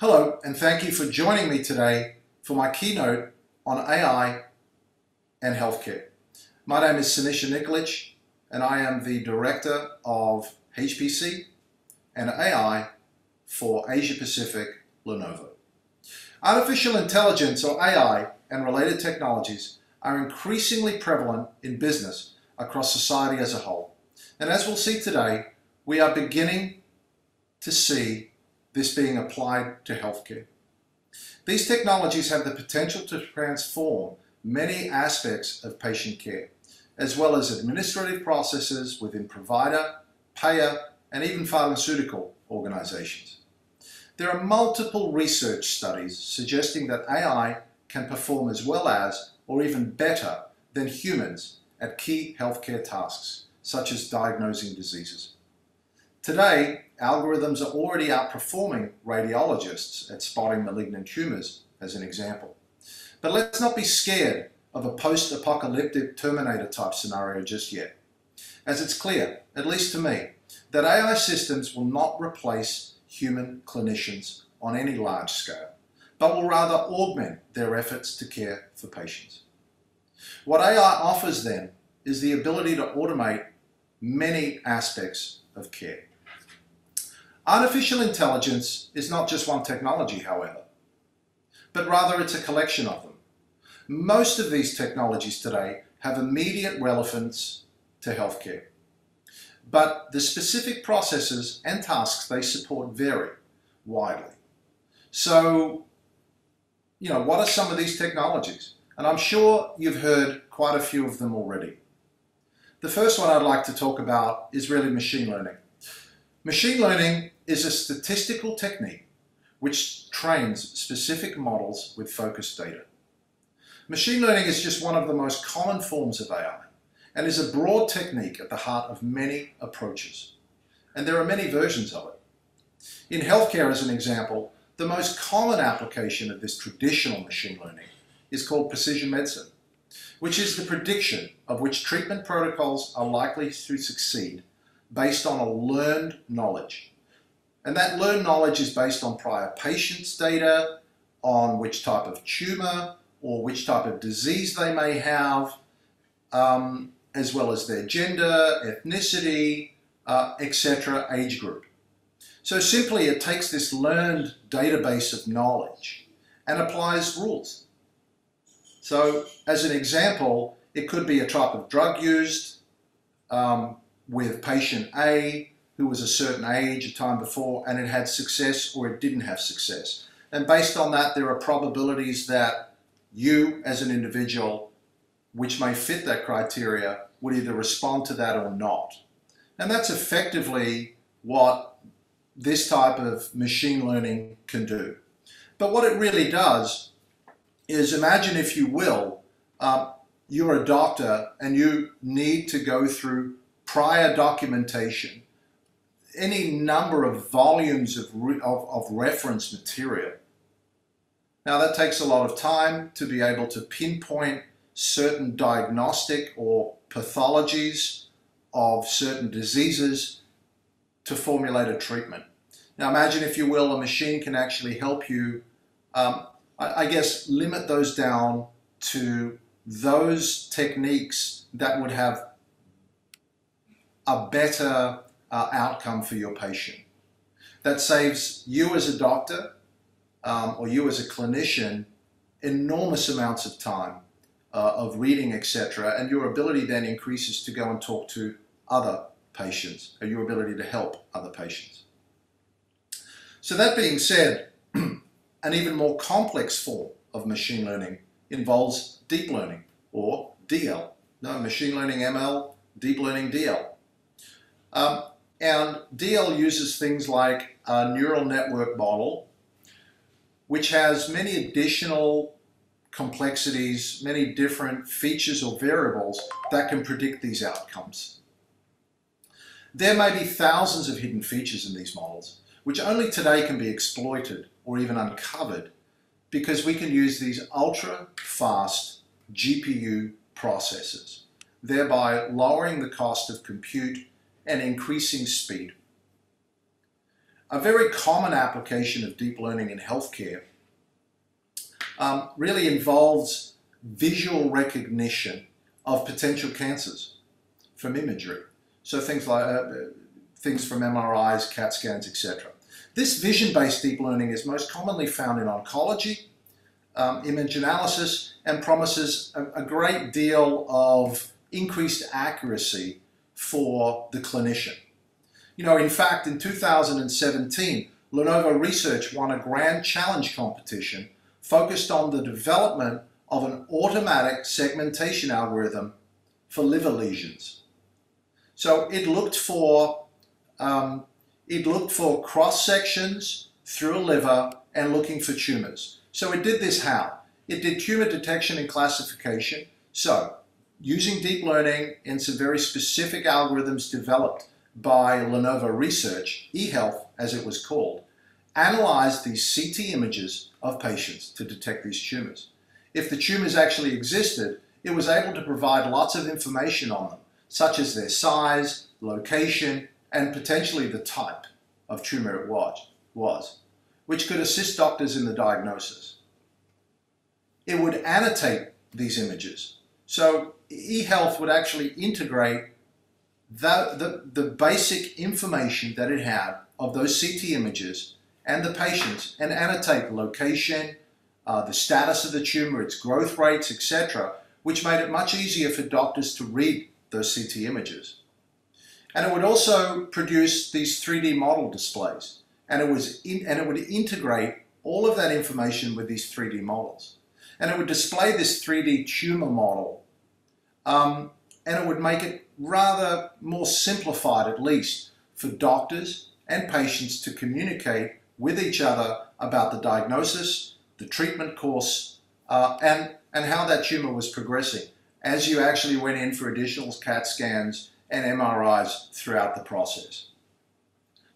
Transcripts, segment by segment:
Hello, and thank you for joining me today for my keynote on AI and healthcare. My name is Sinisa Nikolic, and I am the Director of HPC and AI for Asia Pacific Lenovo. Artificial intelligence, or AI, and related technologies are increasingly prevalent in business across society as a whole. And as we'll see today, we are beginning to see this being applied to healthcare. These technologies have the potential to transform many aspects of patient care, as well as administrative processes within provider, payer, and even pharmaceutical organizations. There are multiple research studies suggesting that AI can perform as well as, or even better, than humans at key healthcare tasks, such as diagnosing diseases. Today, algorithms are already outperforming radiologists at spotting malignant tumors, as an example. But let's not be scared of a post-apocalyptic Terminator type scenario just yet, as it's clear, at least to me, that AI systems will not replace human clinicians on any large scale, but will rather augment their efforts to care for patients. What AI offers then is the ability to automate many aspects of care. Artificial intelligence is not just one technology, however, but rather it's a collection of them. Most of these technologies today have immediate relevance to healthcare, but the specific processes and tasks they support vary widely. So, you know, what are some of these technologies? And I'm sure you've heard quite a few of them already. The first one I'd like to talk about is really machine learning. Machine learning is a statistical technique which trains specific models with focused data. Machine learning is just one of the most common forms of AI and is a broad technique at the heart of many approaches. And there are many versions of it. In healthcare, as an example, the most common application of this traditional machine learning is called precision medicine, which is the prediction of which treatment protocols are likely to succeed based on a learned knowledge. And that learned knowledge is based on prior patients' data, on which type of tumor or which type of disease they may have, um, as well as their gender, ethnicity, uh, etc., age group. So simply it takes this learned database of knowledge and applies rules. So as an example, it could be a type of drug used, um, with patient A who was a certain age a time before and it had success or it didn't have success. And based on that, there are probabilities that you as an individual, which may fit that criteria, would either respond to that or not. And that's effectively what this type of machine learning can do. But what it really does is imagine, if you will, uh, you're a doctor and you need to go through prior documentation, any number of volumes of, of, of reference material. Now that takes a lot of time to be able to pinpoint certain diagnostic or pathologies of certain diseases to formulate a treatment. Now imagine, if you will, a machine can actually help you, um, I, I guess, limit those down to those techniques that would have a better uh, outcome for your patient. That saves you as a doctor um, or you as a clinician enormous amounts of time uh, of reading, etc. And your ability then increases to go and talk to other patients, or your ability to help other patients. So that being said, an even more complex form of machine learning involves deep learning, or DL. No, machine learning ML, deep learning DL. Um, and DL uses things like a neural network model, which has many additional complexities, many different features or variables that can predict these outcomes. There may be thousands of hidden features in these models, which only today can be exploited or even uncovered because we can use these ultra-fast GPU processors, thereby lowering the cost of compute and increasing speed. a very common application of deep learning in healthcare um, really involves visual recognition of potential cancers from imagery. So things like uh, things from MRIs, CAT scans, etc. This vision-based deep learning is most commonly found in oncology, um, image analysis, and promises a, a great deal of increased accuracy for the clinician. You know, in fact, in 2017, Lenovo Research won a grand challenge competition focused on the development of an automatic segmentation algorithm for liver lesions. So it looked for um, it looked for cross sections through a liver and looking for tumors. So it did this how? It did tumor detection and classification. So using deep learning and some very specific algorithms developed by Lenovo Research, eHealth as it was called, analyzed these CT images of patients to detect these tumors. If the tumors actually existed, it was able to provide lots of information on them, such as their size, location, and potentially the type of tumor it was, was which could assist doctors in the diagnosis. It would annotate these images. So eHealth would actually integrate the, the, the basic information that it had of those CT images and the patients and annotate the location, uh, the status of the tumor, its growth rates, etc., which made it much easier for doctors to read those CT images. And it would also produce these 3D model displays. And it, was in, and it would integrate all of that information with these 3D models. And it would display this 3D tumor model. Um, and it would make it rather more simplified, at least, for doctors and patients to communicate with each other about the diagnosis, the treatment course, uh, and, and how that tumor was progressing as you actually went in for additional CAT scans and MRIs throughout the process.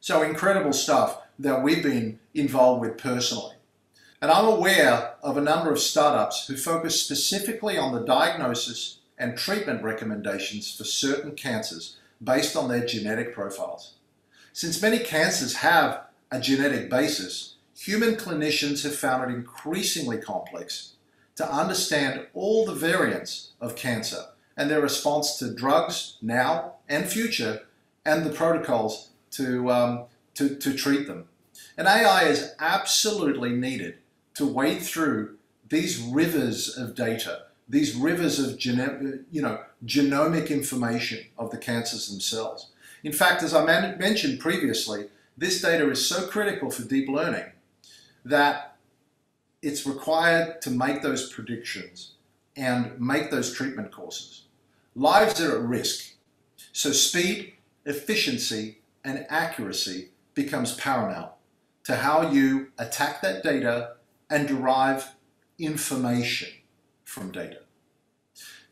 So incredible stuff that we've been involved with personally. And I'm aware of a number of startups who focus specifically on the diagnosis and treatment recommendations for certain cancers based on their genetic profiles. Since many cancers have a genetic basis, human clinicians have found it increasingly complex to understand all the variants of cancer and their response to drugs now and future and the protocols to, um, to, to treat them. And AI is absolutely needed to wade through these rivers of data, these rivers of gene- you know, genomic information of the cancers themselves. In fact, as I man- mentioned previously, this data is so critical for deep learning that it's required to make those predictions and make those treatment courses. Lives are at risk, so speed, efficiency, and accuracy becomes paramount to how you attack that data and derive information from data.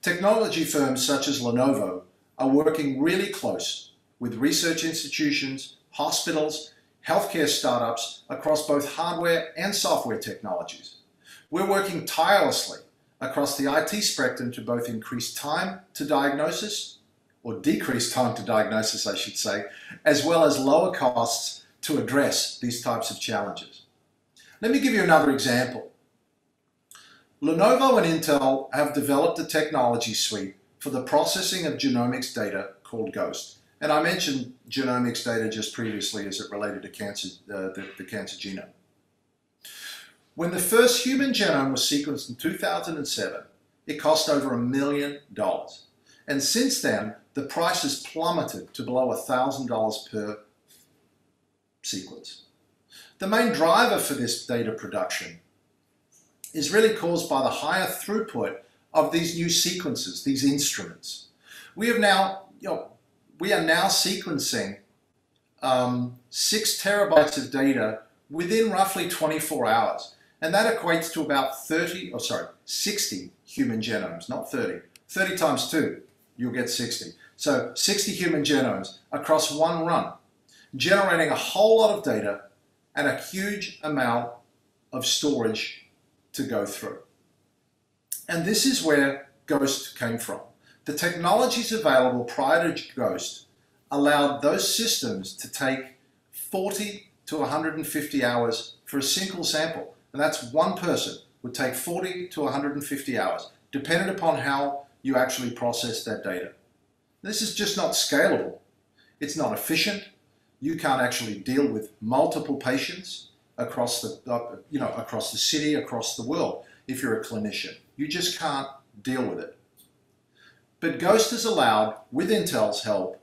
Technology firms such as Lenovo are working really close with research institutions, hospitals, healthcare startups across both hardware and software technologies. We're working tirelessly across the IT spectrum to both increase time to diagnosis, or decrease time to diagnosis, I should say, as well as lower costs to address these types of challenges. Let me give you another example. Lenovo and Intel have developed a technology suite for the processing of genomics data called GOAST. And I mentioned genomics data just previously as it related to cancer, uh, the, the cancer genome. When the first human genome was sequenced in 2007, it cost over a million dollars. And since then, the price has plummeted to below $1,000 per sequence. The main driver for this data production is really caused by the higher throughput of these new sequences, these instruments. We have now, you know, we are now sequencing um, six terabytes of data within roughly 24 hours. And that equates to about 30, or sorry, 60 human genomes, not 30. 30 times 2, you'll get 60. So 60 human genomes across one run, generating a whole lot of data and a huge amount of storage to go through. And this is where GOAST came from. The technologies available prior to GOAST allowed those systems to take 40 to 150 hours for a single sample. And that's one person would take 40 to 150 hours, depending upon how you actually process that data. This is just not scalable. It's not efficient. You can't actually deal with multiple patients across the, you know, across the city, across the world if you're a clinician. You just can't deal with it. But GOAST is allowed, with Intel's help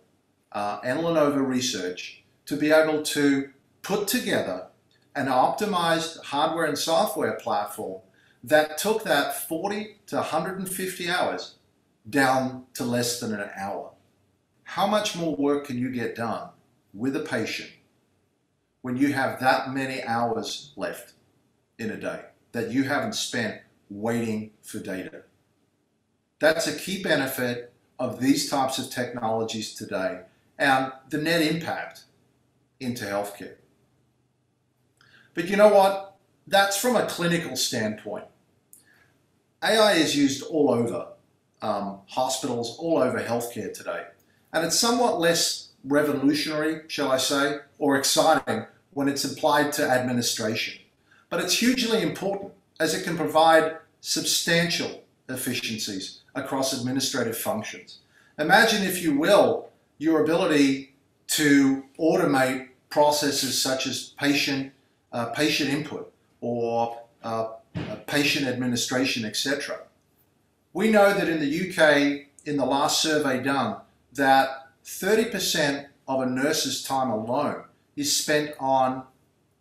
uh, and Lenovo research, to be able to put together an optimized hardware and software platform that took that 40 to 150 hours down to less than an hour. How much more work can you get done with a patient when you have that many hours left in a day that you haven't spent waiting for data? That's a key benefit of these types of technologies today and the net impact into healthcare. But you know what? That's from a clinical standpoint. AI is used all over um, hospitals, all over healthcare today. And it's somewhat less revolutionary, shall I say, or exciting when it's applied to administration. But it's hugely important as it can provide substantial efficiencies across administrative functions. Imagine, if you will, your ability to automate processes such as patient, uh, patient input or uh, patient administration, etc. We know that in the UK, in the last survey done, that 30% of a nurse's time alone is spent on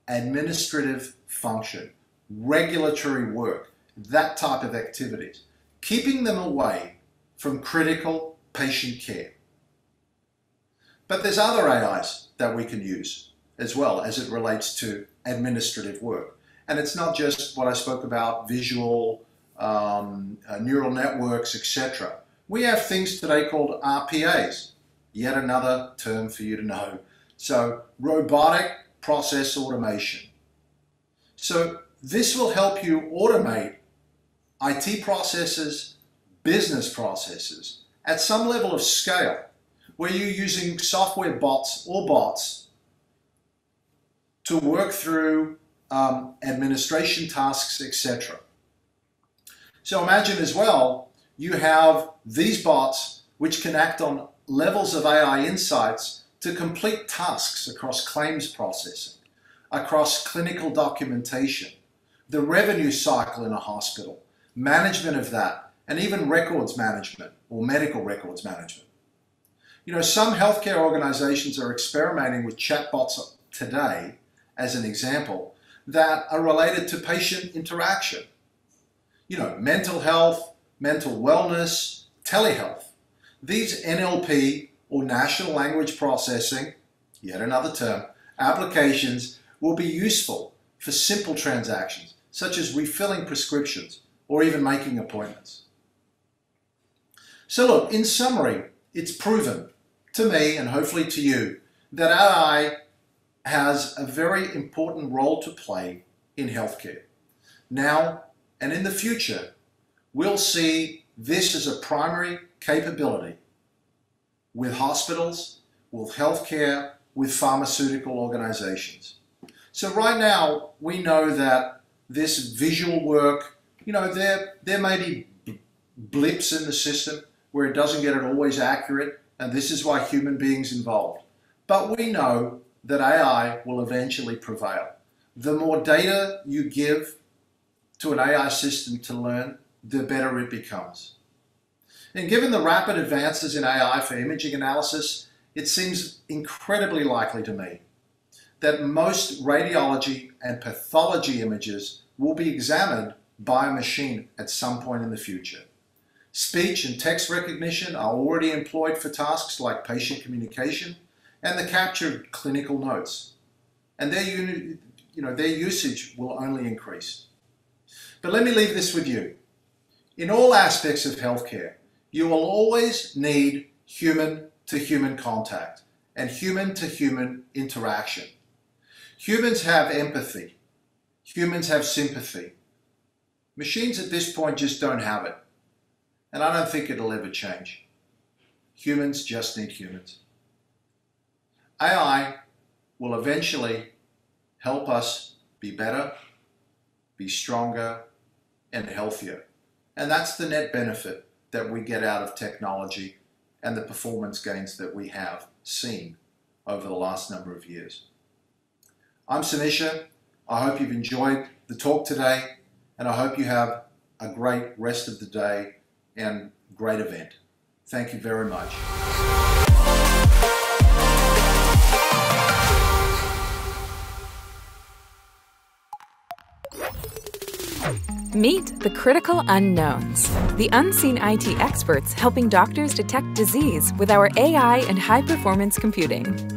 administrative function, regulatory work, that type of activities keeping them away from critical patient care. But there's other AIs that we can use as well as it relates to administrative work. And it's not just what I spoke about, visual, um, uh, neural networks, etc. We have things today called RPAs, yet another term for you to know. So robotic process automation. So this will help you automate IT processes, business processes at some level of scale where you're using software bots or bots to work through um, administration tasks, etc. So imagine as well, you have these bots which can act on levels of AI insights to complete tasks across claims processing, across clinical documentation, the revenue cycle in a hospital, management of that, and even records management or medical records management. You know, some healthcare organizations are experimenting with chatbots today, as an example, that are related to patient interaction. You know, mental health, mental wellness, telehealth. These NLP or national language processing, yet another term, applications will be useful for simple transactions, such as refilling prescriptions or even making appointments. So look, in summary, it's proven to me and hopefully to you that AI has a very important role to play in healthcare. Now and in the future, we'll see this as a primary capability with hospitals, with healthcare, with pharmaceutical organizations. So right now, we know that this visual work you know, there, there may be blips in the system where it doesn't get it always accurate, and this is why human beings involved. But we know that AI will eventually prevail. The more data you give to an AI system to learn, the better it becomes. And given the rapid advances in AI for imaging analysis, it seems incredibly likely to me that most radiology and pathology images will be examined by a machine at some point in the future. Speech and text recognition are already employed for tasks like patient communication and the capture of clinical notes. And their, you know, their usage will only increase. But let me leave this with you. In all aspects of healthcare, you will always need human to human contact and human to human interaction. Humans have empathy. Humans have sympathy. Machines at this point just don't have it. And I don't think it'll ever change. Humans just need humans. AI will eventually help us be better, be stronger, and healthier. And that's the net benefit that we get out of technology and the performance gains that we have seen over the last number of years. I'm Sinisa. I hope you've enjoyed the talk today, and I hope you have a great rest of the day and great event. Thank you very much. Meet the critical unknowns, the unseen IT experts helping doctors detect disease with our AI and high performance computing.